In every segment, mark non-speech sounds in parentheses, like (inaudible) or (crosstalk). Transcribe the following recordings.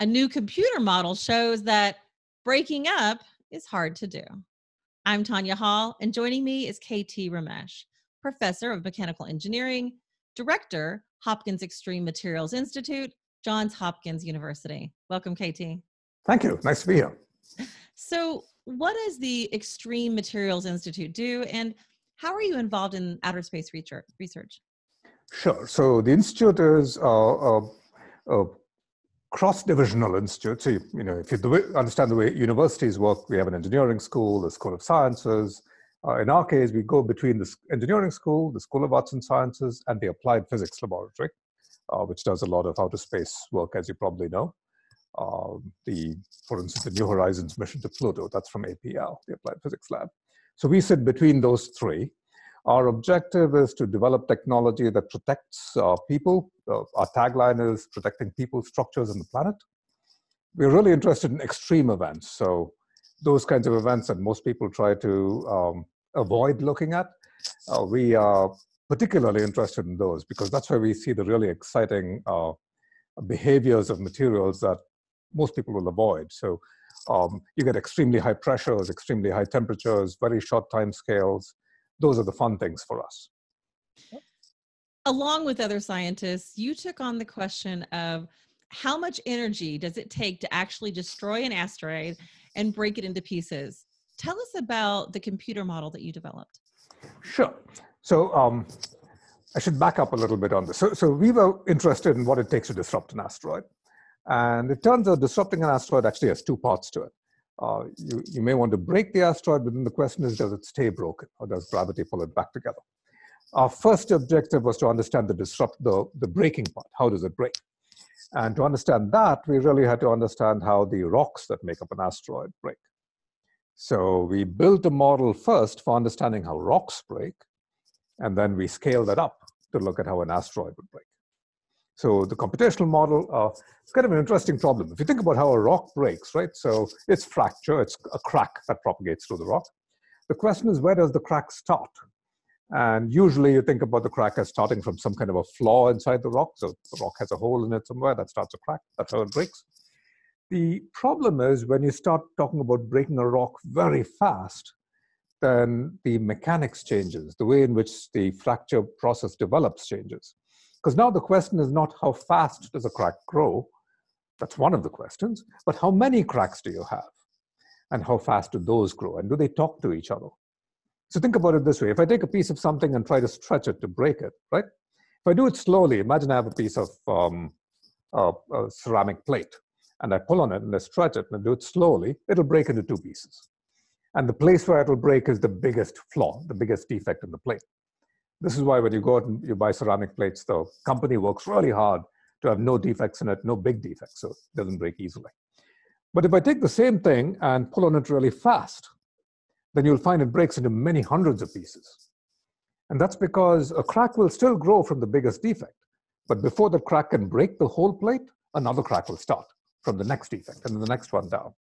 A new computer model shows that breaking up is hard to do. I'm Tonya Hall, and joining me is KT Ramesh, professor of mechanical engineering, director, Hopkins Extreme Materials Institute, Johns Hopkins University. Welcome, KT. Thank you. Nice to be here. So, what does the Extreme Materials Institute do, and how are you involved in outer space research? Sure. So, the institute is a, a, a cross-divisional institute. So, you, you know, if you understand the way universities work, we have an engineering school, the School of Sciences. Uh, in our case, we go between the engineering school, the School of Arts and Sciences, and the Applied Physics Laboratory, uh, which does a lot of outer space work, as you probably know. Um, the, for instance, the New Horizons mission to Pluto, that's from APL, the Applied Physics Lab. So we sit between those three. Our objective is to develop technology that protects uh, people. Uh, our tagline is protecting people, structures, and the planet. We're really interested in extreme events. So those kinds of events that most people try to um, avoid looking at, uh, we are particularly interested in those because that's where we see the really exciting uh, behaviors of materials that most people will avoid. So um, you get extremely high pressures, extremely high temperatures, very short time scales. Those are the fun things for us. Along with other scientists, you took on the question of how much energy does it take to actually destroy an asteroid and break it into pieces? Tell us about the computer model that you developed. Sure. So um, I should back up a little bit on this. So, so we were interested in what it takes to disrupt an asteroid. And it turns out disrupting an asteroid actually has two parts to it. Uh, you, you may want to break the asteroid, but then the question is, does it stay broken or does gravity pull it back together? Our first objective was to understand the disrupt, the, the breaking part. How does it break? And to understand that, we really had to understand how the rocks that make up an asteroid break. So we built a model first for understanding how rocks break, and then we scaled that up to look at how an asteroid would break. So the computational model, uh, it's kind of an interesting problem. If you think about how a rock breaks, right? So it's fracture, it's a crack that propagates through the rock. The question is, where does the crack start? And usually you think about the crack as starting from some kind of a flaw inside the rock. So the rock has a hole in it somewhere that starts a crack. That's how it breaks. The problem is when you start talking about breaking a rock very fast, then the mechanics changes. The way in which the fracture process develops changes. Because now the question is not how fast does a crack grow, that's one of the questions, but how many cracks do you have? And how fast do those grow? And do they talk to each other? So think about it this way. If I take a piece of something and try to stretch it to break it, right? If I do it slowly, imagine I have a piece of um, a, a ceramic plate and I pull on it and I stretch it and I do it slowly, it'll break into two pieces. And the place where it'll break is the biggest flaw, the biggest defect in the plate. This is why when you go out and you buy ceramic plates, the company works really hard to have no defects in it, no big defects, so it doesn't break easily. But if I take the same thing and pull on it really fast, then you'll find it breaks into many hundreds of pieces. And that's because a crack will still grow from the biggest defect. But before the crack can break the whole plate, another crack will start from the next defect and the next one down.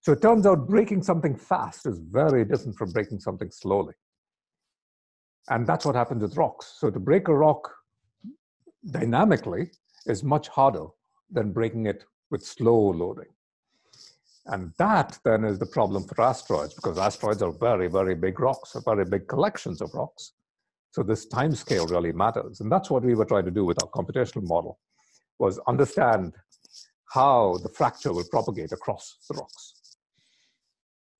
So it turns out breaking something fast is very different from breaking something slowly. And that's what happens with rocks. So to break a rock dynamically is much harder than breaking it with slow loading. And that then is the problem for asteroids because asteroids are very, very big rocks, very big collections of rocks. So this time scale really matters. And that's what we were trying to do with our computational model was understand how the fracture will propagate across the rocks.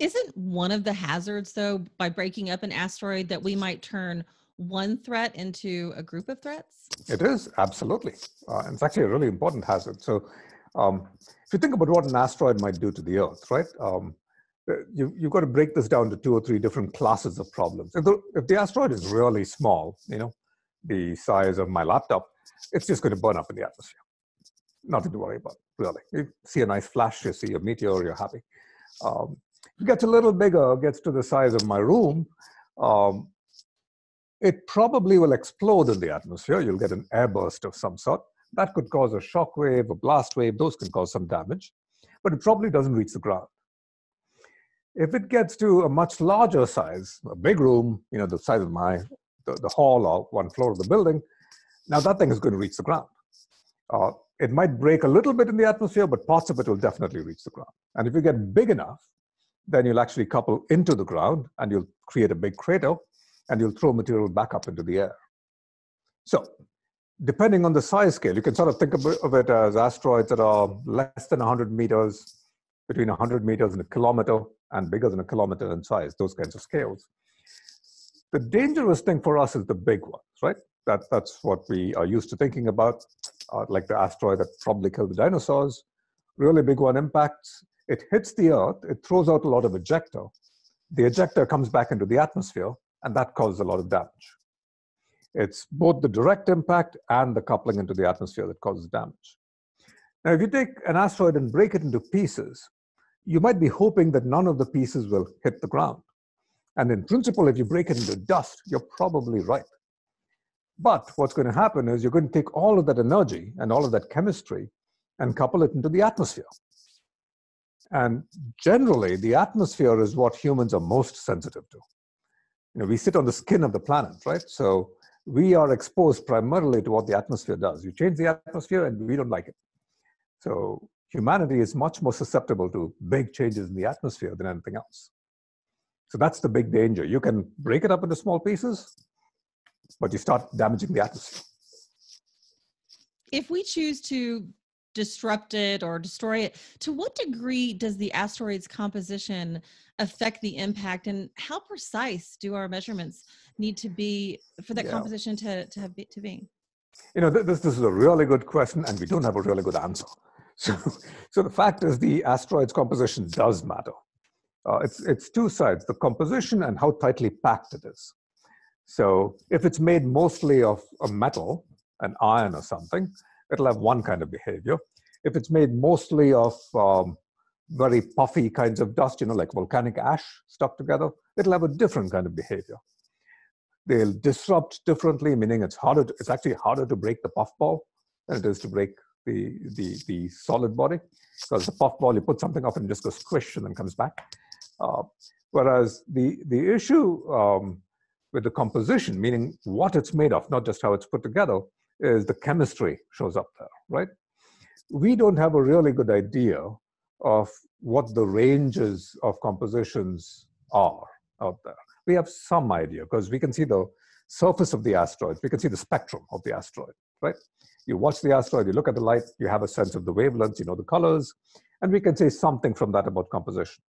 Isn't one of the hazards, though, by breaking up an asteroid, that we might turn one threat into a group of threats? It is, absolutely. Uh, it's actually a really important hazard. So, um, if you think about what an asteroid might do to the Earth, right? Um, uh, you, you've got to break this down to two or three different classes of problems. If the, if the asteroid is really small, you know, the size of my laptop, it's just going to burn up in the atmosphere. Nothing to worry about, really. You see a nice flash, you see a meteor, you're happy. Um, gets a little bigger, gets to the size of my room, um, it probably will explode in the atmosphere. You'll get an airburst of some sort. That could cause a shock wave, a blast wave. Those can cause some damage, but it probably doesn't reach the ground. If it gets to a much larger size, a big room, you know, the size of my the, the hall or one floor of the building, now that thing is going to reach the ground. Uh, it might break a little bit in the atmosphere, but parts of it will definitely reach the ground. And if you get big enough, then you'll actually couple into the ground and you'll create a big crater and you'll throw material back up into the air. So depending on the size scale, you can sort of think of it as asteroids that are less than 100 meters, between 100 meters and a kilometer, and bigger than a kilometer in size, those kinds of scales. The dangerous thing for us is the big ones, right? That, that's what we are used to thinking about, uh, like the asteroid that probably killed the dinosaurs. Really big one impacts, it hits the Earth, it throws out a lot of ejecta. The ejecta comes back into the atmosphere, and that causes a lot of damage. It's both the direct impact and the coupling into the atmosphere that causes damage. Now, if you take an asteroid and break it into pieces, you might be hoping that none of the pieces will hit the ground. And in principle, if you break it into dust, you're probably right. But what's going to happen is you're going to take all of that energy and all of that chemistry and couple it into the atmosphere. And generally, the atmosphere is what humans are most sensitive to. You know, we sit on the skin of the planet, right? So we are exposed primarily to what the atmosphere does. You change the atmosphere and we don't like it. So humanity is much more susceptible to big changes in the atmosphere than anything else. So that's the big danger. You can break it up into small pieces, but you start damaging the atmosphere. If we choose to disrupt it or destroy it, to what degree does the asteroid's composition affect the impact and how precise do our measurements need to be for that yeah. composition to, to have to be? You know, this, this is a really good question and we don't have a really good answer. (laughs) So, so the fact is the asteroid's composition does matter. Uh, it's, it's two sides, the composition and how tightly packed it is. So if it's made mostly of a metal, an iron or something, it'll have one kind of behavior. If it's made mostly of um, very puffy kinds of dust, you know, like volcanic ash stuck together, it'll have a different kind of behavior. They'll disrupt differently, meaning it's harder. To, it's actually harder to break the puffball than it is to break the, the, the solid body because the puffball, you put something off and just goes squish and then comes back. Uh, whereas the, the issue um, with the composition, meaning what it's made of, not just how it's put together, is the chemistry shows up there, right? We don't have a really good idea of what the ranges of compositions are out there. We have some idea because we can see the surface of the asteroid, we can see the spectrum of the asteroid, right? You watch the asteroid, you look at the light, you have a sense of the wavelengths, you know the colors, and we can say something from that about composition.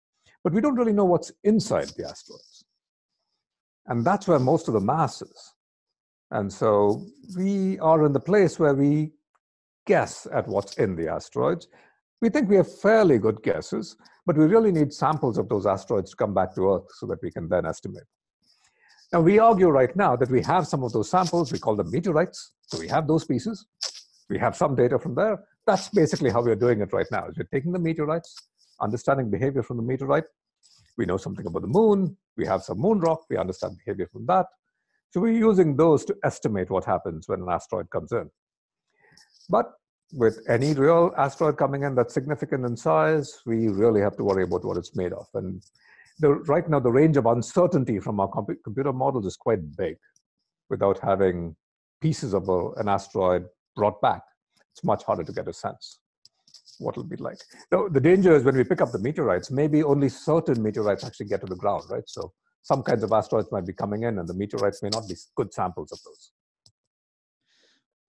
But we don't really know what's inside the asteroids. And that's where most of the mass is. And so we are in the place where we guess at what's in the asteroids. We think we have fairly good guesses, but we really need samples of those asteroids to come back to Earth so that we can then estimate. Now, we argue right now that we have some of those samples. We call them meteorites. So we have those pieces. We have some data from there. That's basically how we're doing it right now. Is we're taking the meteorites, understanding behavior from the meteorite. We know something about the moon. We have some moon rock. We understand behavior from that. So we're using those to estimate what happens when an asteroid comes in. But with any real asteroid coming in that's significant in size, we really have to worry about what it's made of. And the, right now, the range of uncertainty from our comp computer models is quite big without having pieces of a, an asteroid brought back. It's much harder to get a sense what it'll be like. The, the danger is when we pick up the meteorites, maybe only certain meteorites actually get to the ground, right? So some kinds of asteroids might be coming in and the meteorites may not be good samples of those.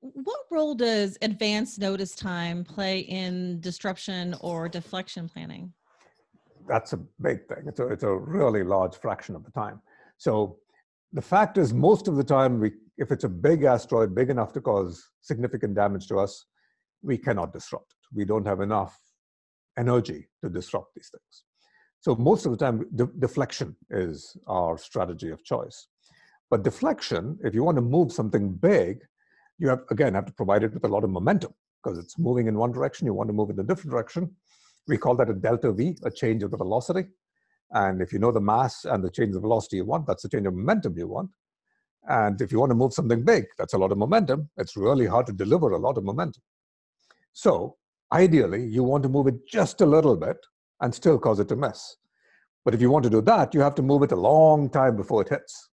What role does advanced notice time play in disruption or deflection planning? That's a big thing. It's a, it's a really large fraction of the time. So the fact is most of the time, we, if it's a big asteroid, big enough to cause significant damage to us, we cannot disrupt it. We don't have enough energy to disrupt these things. So most of the time, de deflection is our strategy of choice. But deflection, if you want to move something big, you have, again, have to provide it with a lot of momentum because it's moving in one direction, you want to move in a different direction. We call that a delta V, a change of the velocity. And if you know the mass and the change of velocity you want, that's the change of momentum you want. And if you want to move something big, that's a lot of momentum. It's really hard to deliver a lot of momentum. So ideally, you want to move it just a little bit and still cause it to miss. But if you want to do that, you have to move it a long time before it hits.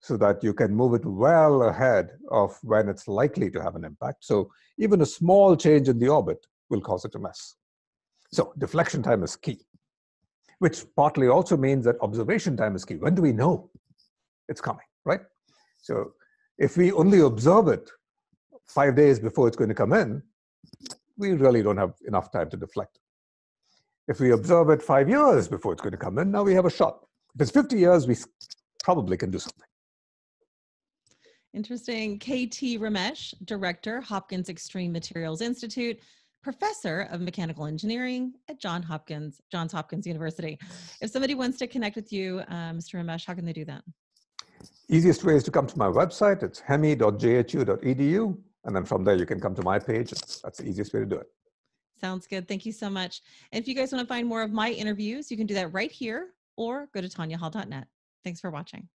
so that you can move it well ahead of when it's likely to have an impact. So even a small change in the orbit will cause it to miss. So deflection time is key, which partly also means that observation time is key. When do we know it's coming, right? So if we only observe it five days before it's going to come in, we really don't have enough time to deflect. If we observe it five years before it's going to come in, now we have a shot. If it's 50 years, we probably can do something. Interesting. KT Ramesh, Director, Hopkins Extreme Materials Institute, Professor of Mechanical Engineering at John Hopkins, Johns Hopkins University. If somebody wants to connect with you, uh, Mr. Ramesh, how can they do that? Easiest way is to come to my website. It's hemi.jhu.edu. And then from there, you can come to my page. That's the easiest way to do it. Sounds good. Thank you so much. And if you guys want to find more of my interviews, you can do that right here or go to tonyahall.net. Thanks for watching.